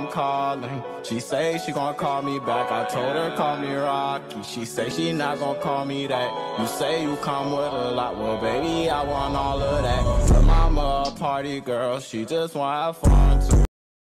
I'm calling. She say she gonna call me back. I told her call me Rocky. She say she not gonna call me that. You say you come with a lot, well baby I want all of that. Her mama a party girl, she just wanna have fun too.